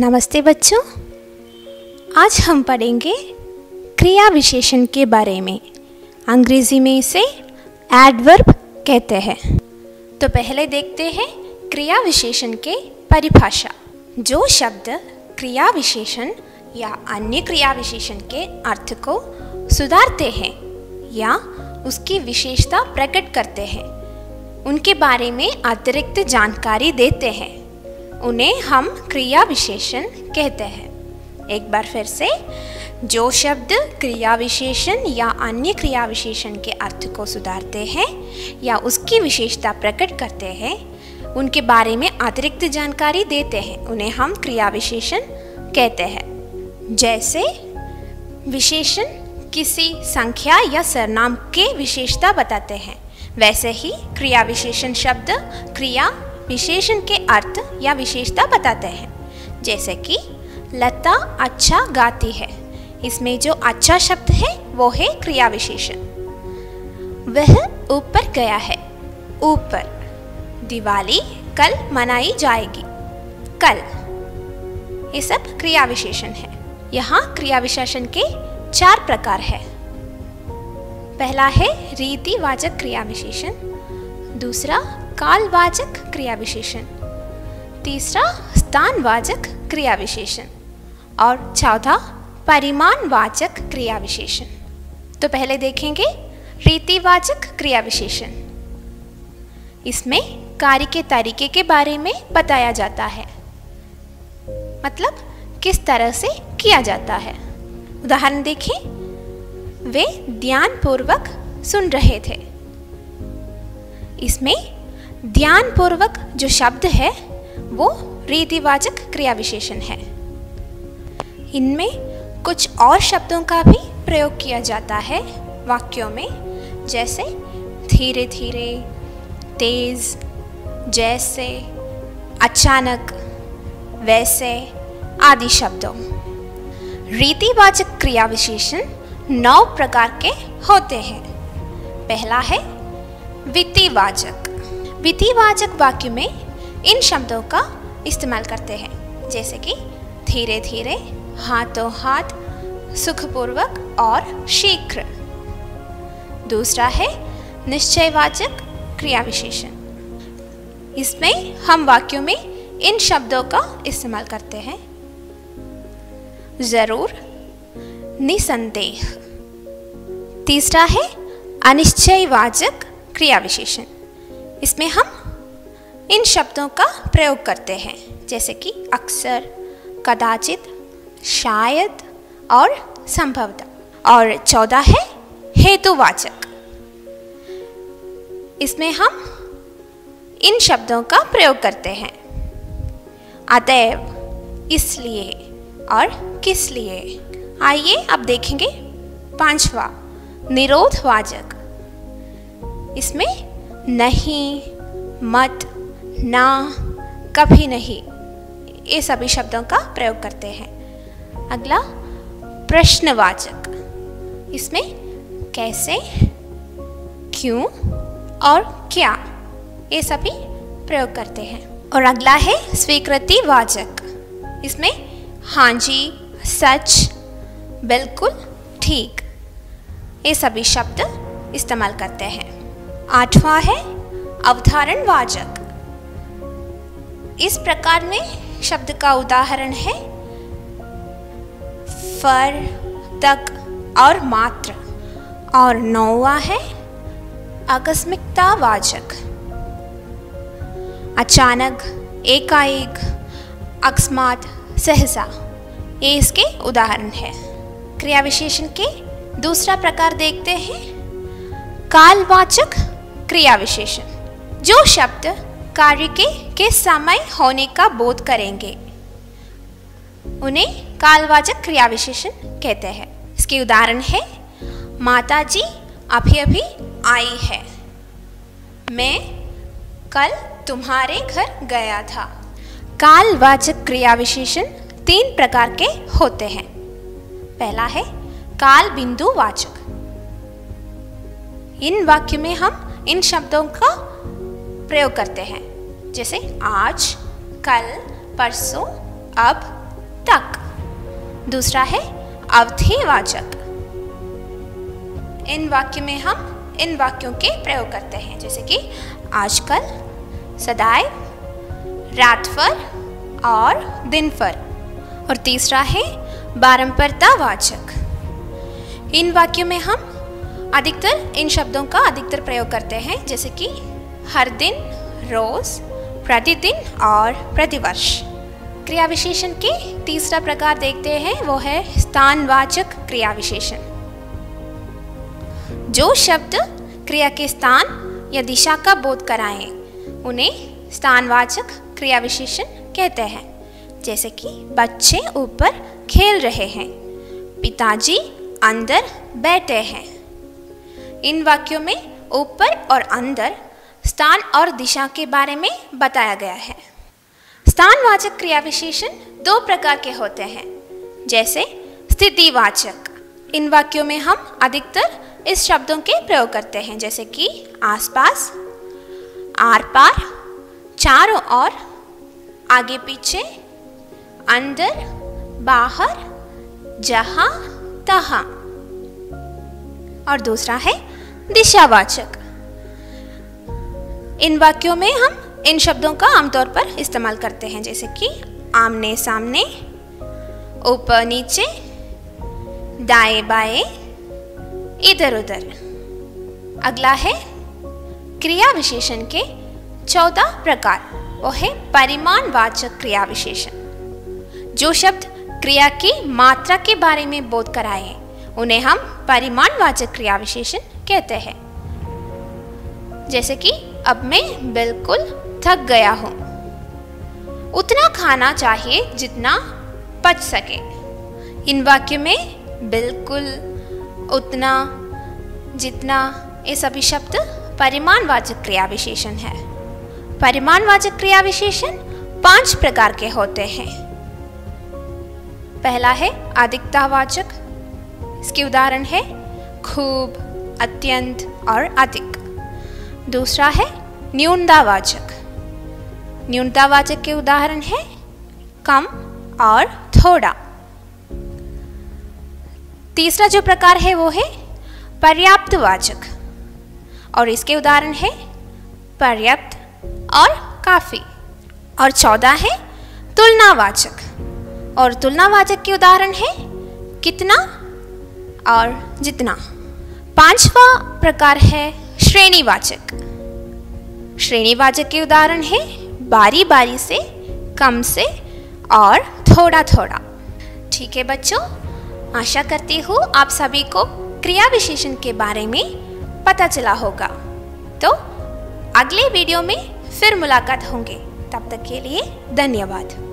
नमस्ते बच्चों। आज हम पढ़ेंगे क्रिया विशेषण के बारे में। अंग्रेज़ी में इसे एडवर्ब कहते हैं। तो पहले देखते हैं क्रिया विशेषण के परिभाषा, जो शब्द क्रिया विशेषण या अन्य क्रिया विशेषण के अर्थ को सुधारते हैं या उसकी विशेषता प्रकट करते हैं। उनके बारे में अतिरिक्त जानकारी देते हैं। उन्हें हम क्रिया विशेषण कहते हैं। एक बार फिर से, जो शब्द क्रिया विशेषण या अन्य क्रिया विशेषण के अर्थ को सुधारते हैं या उसकी विशेषता प्रकट करते हैं, उनके बारे में अतिरिक्त जानकारी देते हैं। उन्हें हम क्रिया विशेषण कहते हैं। जैसे, विशेषण किसी संख्या या सरनाम के विशेषता बताते हैं। वैसे ही क्रिया विशेषण शब्द क्रिया विशेषण के अर्थ या विशेषता बताते हैं। जैसे कि, लता अच्छा गाती है। इसमें जो अच्छा शब्द है, वो है क्रिया विशेषण। वह ऊपर गया है। ऊपर। दिवाली कल मनाई जाएगी। कल। ये सब क्रिया विशेषण है। यहाँ क्रिया विशेषण के चार प्रकार है। पहला है रीतिवाचक क्रिया विशेषण। दूसरा कालवाचक क्रिया विशेषण तीसरा, स्थानवाचक क्रिया विशेषण और चौथा, परिमाणवाचक क्रिया विशेषण तो पहले देखेंगे रीतिवाचक क्रिया विशेषण इसमें कार्य के तरीके के बारे में बताया जाता है। मतलब किस तरह से किया जाता है। उदाहरण देखें, वे ध्यानपूर्वक सुन रहे थे। इसमें ध्यानपूर्वक जो शब्द है, वो रीतिवाचक क्रिया विशेषण है। इनमें कुछ और शब्दों का भी प्रयोग किया जाता है वाक्यों में, जैसे धीरे धीरे तेज, जैसे, अचानक, वैसे आदि शब्दों। रीतिवाचक क्रिया विशेषण नौ प्रकार के होते हैं। पहला है विधिवाचक विधिवाचक वाक्य में इन शब्दों का इस्तेमाल करते हैं, जैसे कि धीरे धीरे, हाथों हाथ, सुखपूर्वक और शीघ्र। दूसरा है निश्चयवाचक क्रिया विशेषण। इसमें हम वाक्यों में इन शब्दों का इस्तेमाल करते हैं। ज़रूर, निसंदेह। तीसरा है अनिश्चयवाचक क्रिया विशेषण। इसमें हम इन शब्दों का प्रयोग करते हैं, जैसे कि अक्सर, कदाचित, शायद और संभवतः। और चौदह है, हेतुवाचक। इसमें हम इन शब्दों का प्रयोग करते हैं। अतएव, इसलिए और किस लिए आइए अब देखेंगे पांचवा, निरोधवाचक। इसमें नहीं, मत, ना, कभी नहीं। ये सभी शब्दों का प्रयोग करते हैं। अगला, प्रश्नवाचक। इसमें कैसे, क्यों और क्या, ये सभी प्रयोग करते हैं। और अगला है स्वीकृति वाचक इसमें हाँ जी, सच, बिल्कुल, ठीक, ये सभी शब्द इस्तेमाल करते हैं। आठवां है अवधारण वाचक। इस प्रकार में शब्द का उदाहरण है, फर, तक और मात्र। और नौवा है आकस्मिकता वाचक। अचानक, एकाएक, अकस्मात, सहसा। ये इसके उदाहरण है। क्रिया विशेषण के दूसरा प्रकार देखते हैं। कालवाचक क्रिया विशेषण जो शब्द कार्य के के समय होने का बोध करेंगे, उन्हें कालवाचक क्रिया विशेषण कहते हैं। इसके उदाहरण है माता जी अभी अभी आई है। मैं कल तुम्हारे घर गया था। कालवाचक क्रिया विशेषण तीन प्रकार के होते हैं। पहला है काल बिंदु वाचक इन वाक्य में हम इन शब्दों का प्रयोग करते हैं। जैसे आज, कल, परसों, अब तक। दूसरा है अवधिवाचक। इन वाक्य में हम इन वाक्यों के प्रयोग करते हैं। जैसे कि आजकल सदाए रात पर और दिन पर और तीसरा है बारंपरता वाचक। इन वाक्यों में हम अधिकतर इन शब्दों का अधिकतर प्रयोग करते हैं, जैसे कि हर दिन, रोज, प्रतिदिन और प्रतिवर्ष। क्रिया विशेषण के तीसरा प्रकार देखते हैं, वो है स्थानवाचक क्रिया विशेषण जो शब्द क्रिया के स्थान या दिशा का बोध कराएँ, उन्हें स्थानवाचक क्रिया विशेषण कहते हैं, जैसे कि बच्चे ऊपर खेल रहे हैं, पिताजी अंदर बैठे हैं। इन वाक्यों में ऊपर और अंदर स्थान और दिशा के बारे में बताया गया है। स्थानवाचक क्रिया विशेषण दो प्रकार के होते हैं, जैसे स्थितिवाचक। इन वाक्यों में हम अधिकतर इस शब्दों के प्रयोग करते हैं, जैसे कि आसपास आर पार चारों ओर, आगे पीछे, अंदर, बाहर, जहाँ, तहा। और दूसरा है दिशावाचक। इन वाक्यों में हम इन शब्दों का आमतौर पर इस्तेमाल करते हैं, जैसे कि आमने सामने, ऊपर नीचे, दाएँ बाएँ, इधर उधर। अगला है क्रिया विशेषण के चौदह प्रकार। वो है परिमाणवाचक क्रिया विशेषण। जो शब्द क्रिया की मात्रा के बारे में बोध कराए, उन्हें हम परिमाणवाचक क्रिया विशेषण कहते हैं। जैसे कि, अब मैं बिल्कुल थक गया हूँ। उतना खाना चाहिए जितना पच सके। इन वाक्य में बिल्कुल, उतना, जितना ये सभी शब्द परिमाणवाचक क्रिया विशेषण है। परिमाणवाचक क्रिया विशेषण पाँच प्रकार के होते हैं। पहला है अधिकतावाचक इसके उदाहरण है खूब अत्यंत और अधिक। दूसरा है न्यूनतावाचक। न्यूनतावाचक के उदाहरण है कम और थोड़ा। तीसरा जो प्रकार है वो है पर्याप्त वाचक और इसके उदाहरण है पर्याप्त और काफ़ी। और चौदह है तुलनावाचक। और तुलनावाचक के उदाहरण है कितना और जितना। पांचवा प्रकार है श्रेणीवाचक। श्रेणीवाचक के उदाहरण है बारी बारी से, कम से और थोड़ा थोड़ा ठीक है बच्चों, आशा करती हूँ आप सभी को क्रिया विशेषण के बारे में पता चला होगा। तो अगले वीडियो में फिर मुलाकात होंगे। तब तक के लिए धन्यवाद।